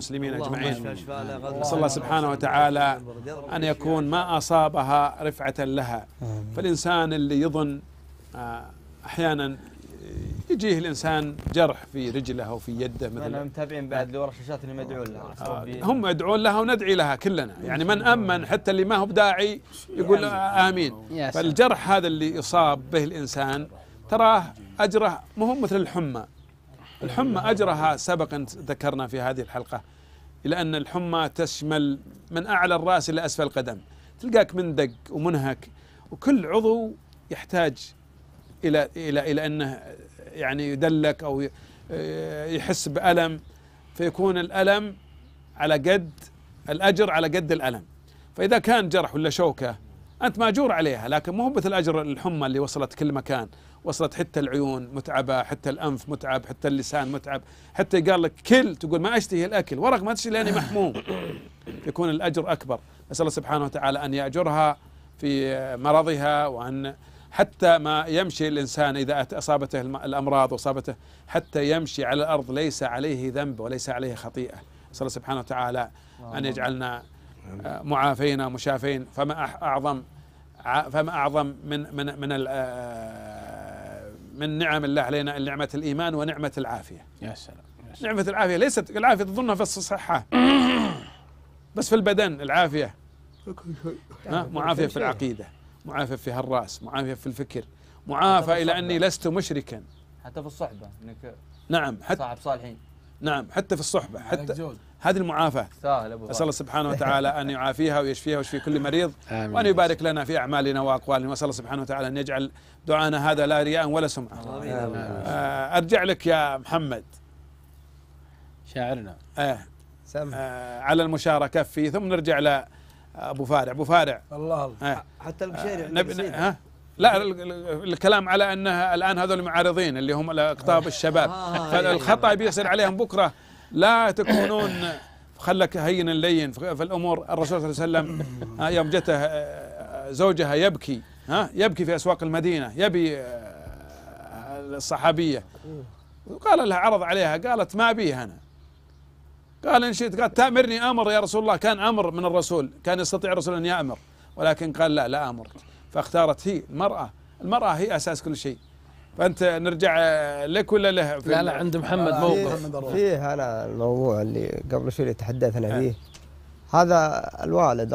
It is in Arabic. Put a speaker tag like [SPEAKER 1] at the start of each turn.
[SPEAKER 1] المسلمين
[SPEAKER 2] أجمعين.
[SPEAKER 1] نسأل الله سبحانه وتعالى أن يكون ما أصابها رفعة لها. فالإنسان اللي يظن آه، أحيانا يجيه الإنسان جرح في رجله أو في يده
[SPEAKER 2] إحنا
[SPEAKER 1] مثل
[SPEAKER 2] متابعين بعد اللي ورا الشاشات إنهم يدعون لها.
[SPEAKER 1] آه، هم يدعون لها وندعي لها كلنا. يعني من أمن حتى اللي ما هو بداعي يقول آمين.
[SPEAKER 3] يا سلام.
[SPEAKER 1] فالجرح هذا اللي يصاب به الإنسان تراه أجره مو هو مثل الحمى. الحمى أجرها سبقا ذكرنا في هذه الحلقة إلى أن الحمى تشمل من أعلى الرأس إلى أسفل القدم. تلقاك مندق ومنهك وكل عضو يحتاج إلى إلى إلى أنه يعني يدلك ي- يحس بألم فيكون الألم على قد الأجر على قد الألم. فإذا كان جرح ولا شوكة أنت ماجور عليها لكن مو مثل أجر الحمى اللي وصلت كل مكان. وصلت حتى العيون متعبة حتى الأنف متعب حتى اللسان متعب حتى قال لك كل تقول ما أشتهي الأكل ورق ما تشتهي لأني محموم. يكون الأجر أكبر. نسال الله سبحانه وتعالى أن يأجرها في مرضها وأن حتى ما يمشي الإنسان إذا أصابته الأمراض وأصابته حتى يمشي على الأرض ليس عليه ذنب وليس عليه خطيئة. نسال الله سبحانه وتعالى أن يجعلنا آه، معافين مشافين. فما أعظم فما أعظم من من من ال- آه، من نعم الله علينا نعمة الإيمان ونعمة العافية.
[SPEAKER 3] يا سلام.
[SPEAKER 1] نعمة العافية. ليست العافية تظنها في الصحه بس في البدن العافية. معافية في العقيدة معافية في هالرأس معافية في الفكر. معافى إلى أني لست مشركا.
[SPEAKER 2] حتى في الصحبة إنك
[SPEAKER 1] نعم حتى
[SPEAKER 2] صاحب صالحين.
[SPEAKER 1] نعم حتى في الصحبة حتى هذه المعافاة.
[SPEAKER 2] سهل أبو
[SPEAKER 1] أسأل الله سبحانه وتعالى أن يعافيها ويشفيها ويشفي كل مريض
[SPEAKER 3] آمين.
[SPEAKER 1] وأن يبارك لنا في أعمالنا وأقوالنا وأسأل الله سبحانه وتعالى أن يجعل دعانا هذا لا رياء ولا سمعة. آه، أرجع لك يا محمد.
[SPEAKER 3] شاعرنا.
[SPEAKER 1] آه
[SPEAKER 4] سم
[SPEAKER 1] آه على المشاركة فيه ثم نرجع لابو فارع. أبو فارع.
[SPEAKER 4] الله. الله
[SPEAKER 1] آه
[SPEAKER 4] حتى البشيري
[SPEAKER 1] نب... ن- ها؟ لا ال- ال- الكلام على انها الآن هذول المعارضين اللي هم اقطاب الشباب. فالخطأ بيصير عليهم بكرة. لا تكونون خلك هين لين في الأمور. الرسول صلى الله عليه وسلم آه، يوم جته آه، زوجها يبكي ها يبكي في أسواق المدينة يبي آه، الصحابية. قال لها عرض عليها قالت ما ابيه أنا. قال إن شئت. قال تأمرني أمر يا رسول الله. كان أمر من الرسول كان يستطيع الرسول أن يأمر ولكن قال لا لا أمرك. فاختارت هي المرأة. المرأة هي أساس كل شيء. فأنت نرجع آه، لك ولا له؟
[SPEAKER 3] لا لا عند محمد موقف.
[SPEAKER 4] محمد
[SPEAKER 5] فيه أنا الموضوع اللي قبل شوي تحدثنا فيه. هذا الوالد